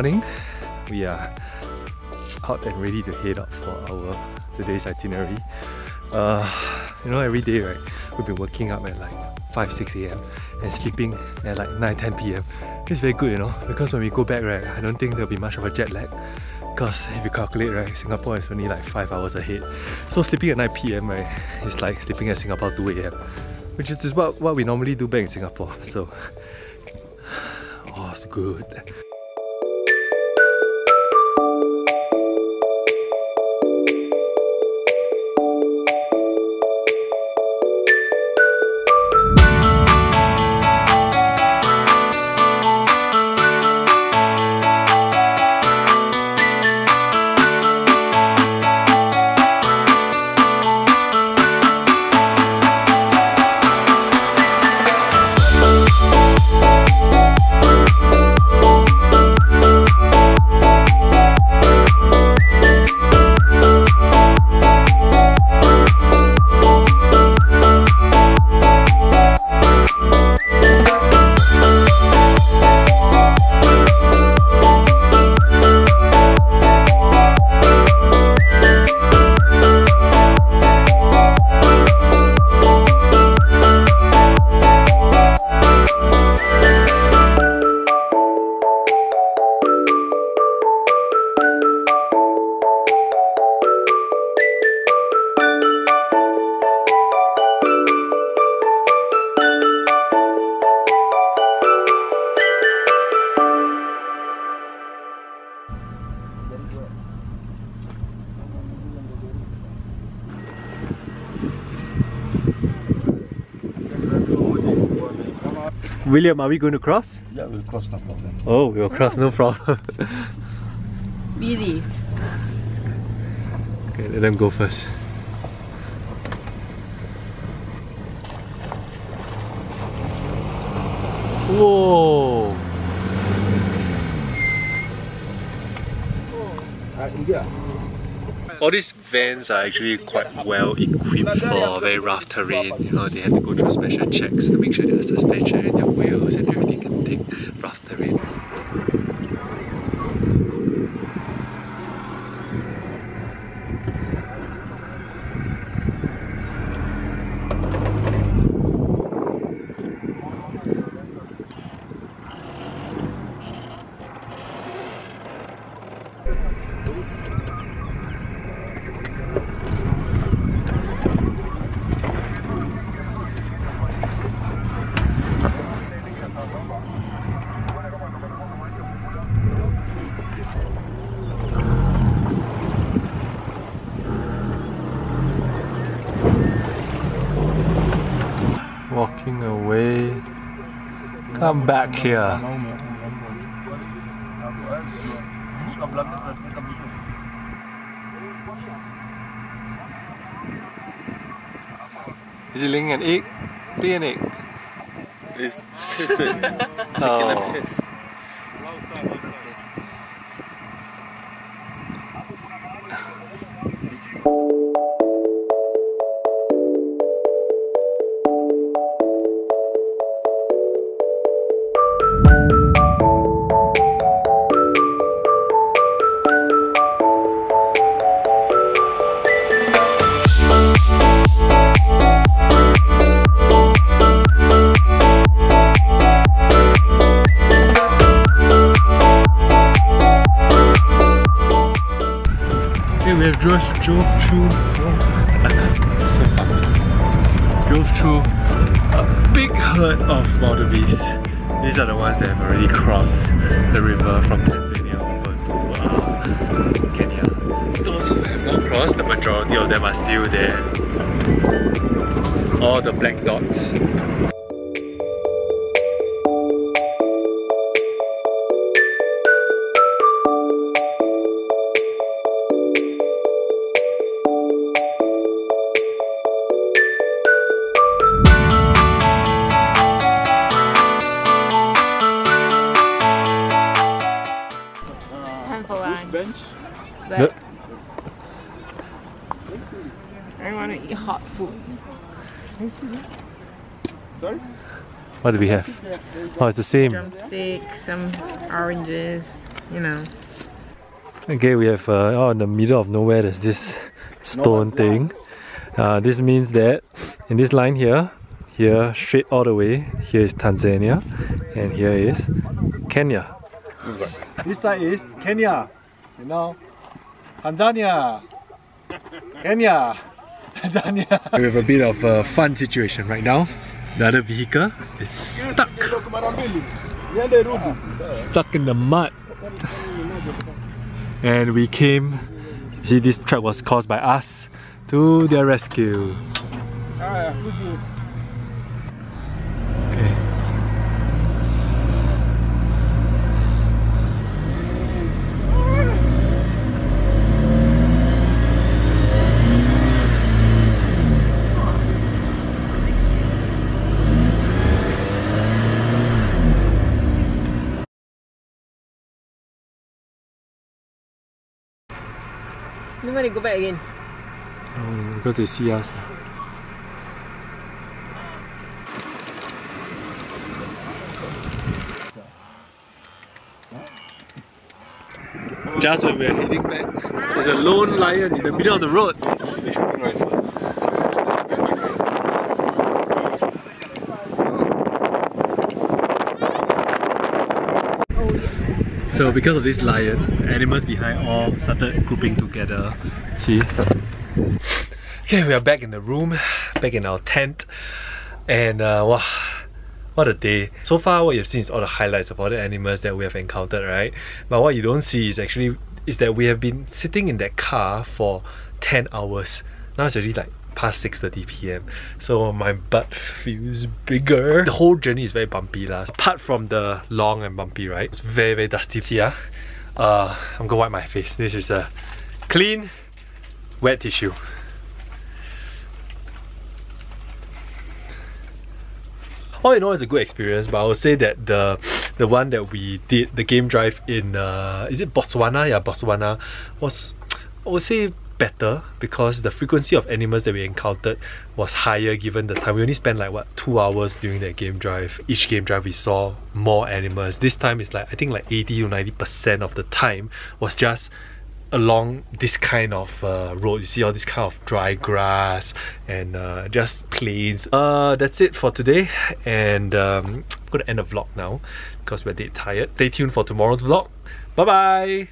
morning. We are out and ready to head out for our today's itinerary. Uh, you know, every day, right, we've been waking up at like 5 6 a.m. and sleeping at like 9 10 p.m. It's very good, you know, because when we go back, right, I don't think there'll be much of a jet lag. Because if you calculate, right, Singapore is only like 5 hours ahead. So sleeping at 9 p.m., right, is like sleeping at Singapore 2 a.m. Which is what, what we normally do back in Singapore. So, oh, it's good. William, are we going to cross? Yeah, we'll cross no problem. Oh, we'll cross, no problem. Busy. okay, let them go first. Whoa! Uh, All these vans are actually quite well equipped for very rough terrain. You know, they have to go through special checks to make sure their suspension and their wheels and everything can take rough terrain. Walking away. Come back here. Is he laying an egg? Lay an egg. It's pissing. Taking Oh. a piss. Drove through a big herd of wildebeest. These are the ones that have already crossed the river from Tanzania over to uh, Kenya. Those who have not crossed, the majority of them are still there. All the black dots. But I want to eat hot food. Sorry? What do we have? Oh, it's the same. Drumstick, some oranges. you know. Okay, we have uh, out in the middle of nowhere. There's this stone thing. Uh, this means that in this line here, here straight all the way, here is Tanzania, and here is Kenya. This side is Kenya, you know, Tanzania, Kenya, Tanzania. We have a bit of a fun situation right now. The other vehicle is stuck, stuck in the mud. And we came see this truck was caused by us to their rescue Then why they go back again? Oh, because they see us Just when we're heading back, there's a lone lion in the middle of the road. So because of this lion, animals behind all started grouping together. See? Okay, we are back in the room, back in our tent, and uh, wow, what a day. So far what you've seen is all the highlights of all the animals that we have encountered, right? But what you don't see is actually is that we have been sitting in that car for 10 hours. Now it's already like past 6.30 p.m. So my butt feels bigger. The whole journey is very bumpy lah. Apart from the long and bumpy, right? It's very, very dusty. See ya? Uh, I'm gonna wipe my face. This is a clean, wet tissue. all in all it's a good experience but I would say that the the one that we did the game drive in uh, is it Botswana yeah Botswana was I would say better because the frequency of animals that we encountered was higher given the time. We only spent like what two hours during that game drive. Each game drive we saw more animals. This time is like I think like 80 to 90 percent of the time was just along this kind of uh, road. You see all this kind of dry grass and uh, just plains. Uh, that's it for today. And um, I'm gonna end the vlog now because we're dead tired. Stay tuned for tomorrow's vlog. Bye bye